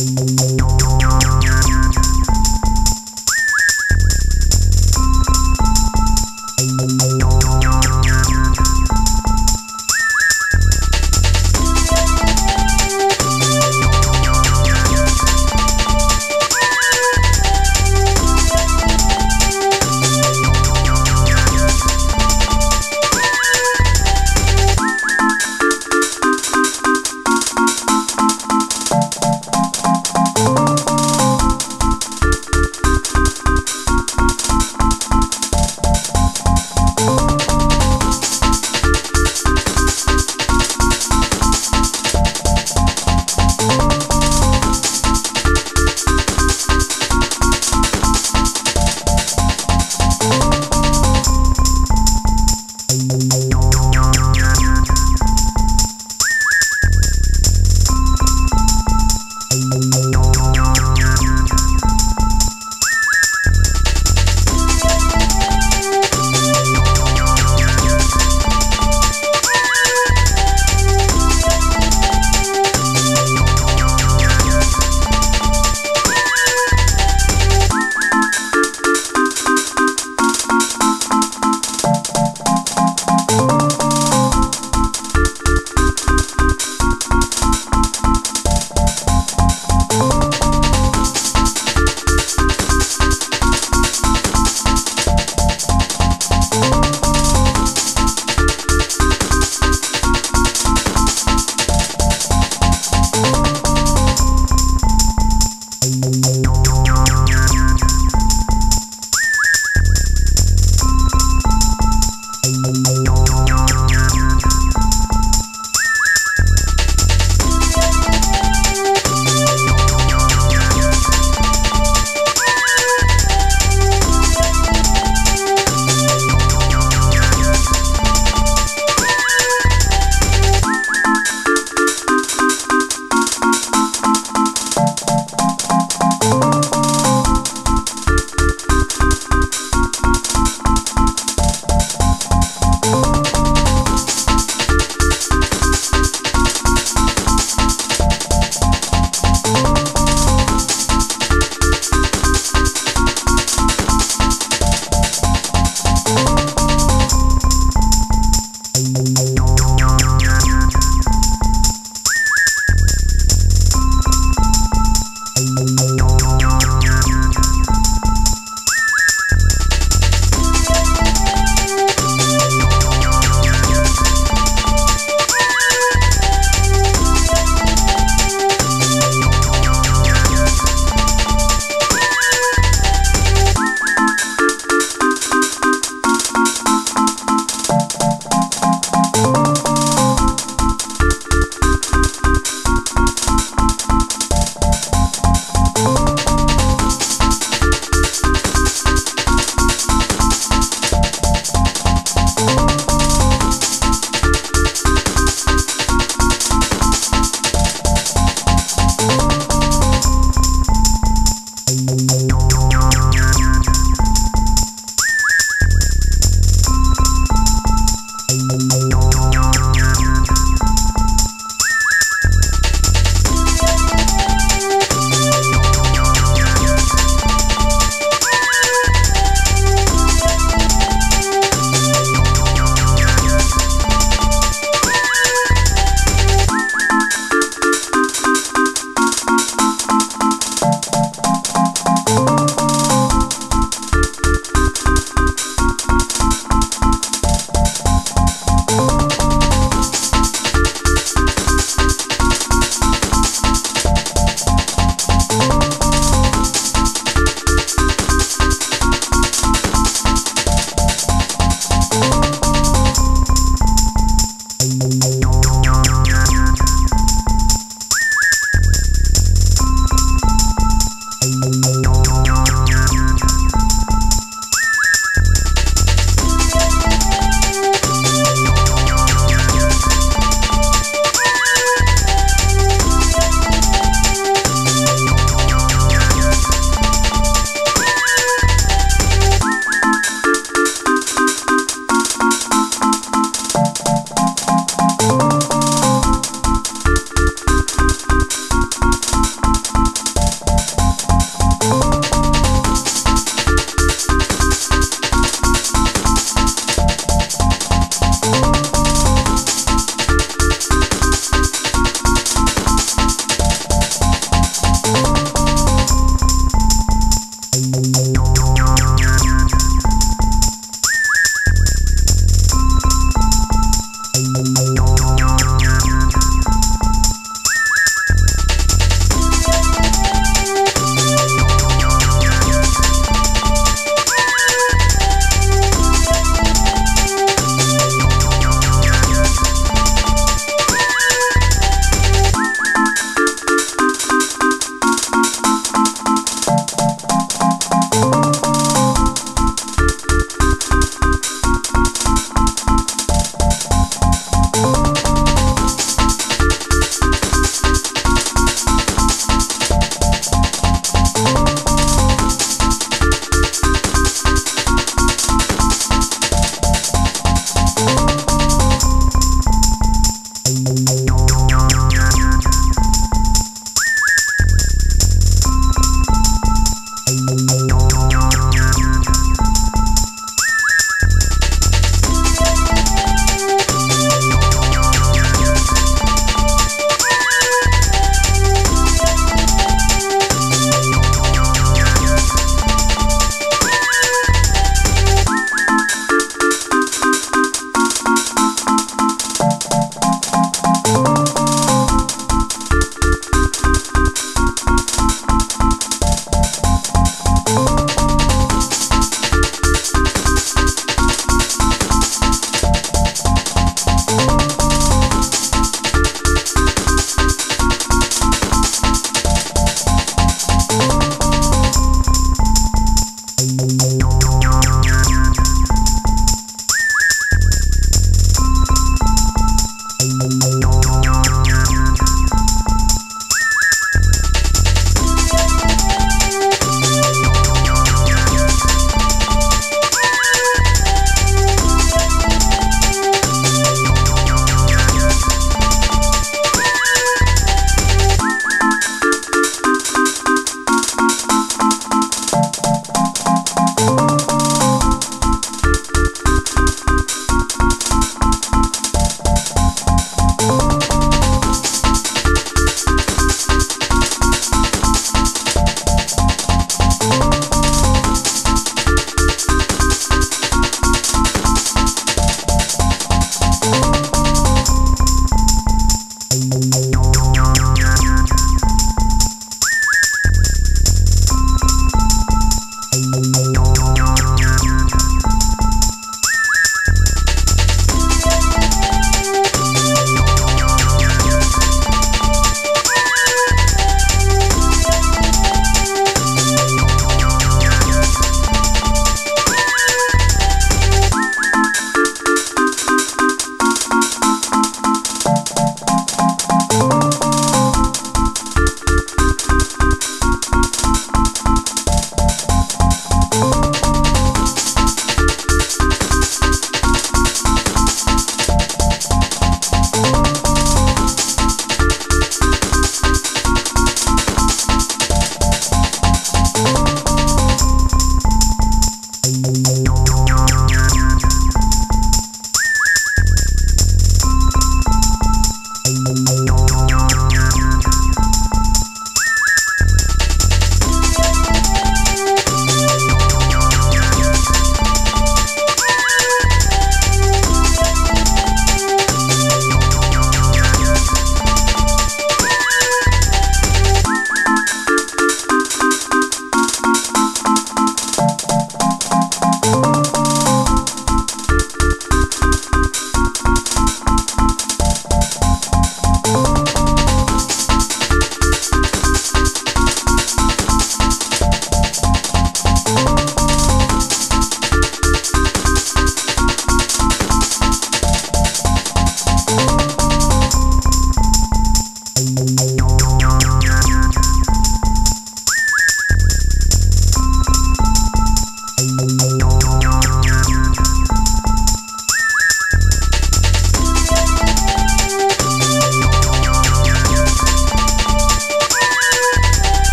Música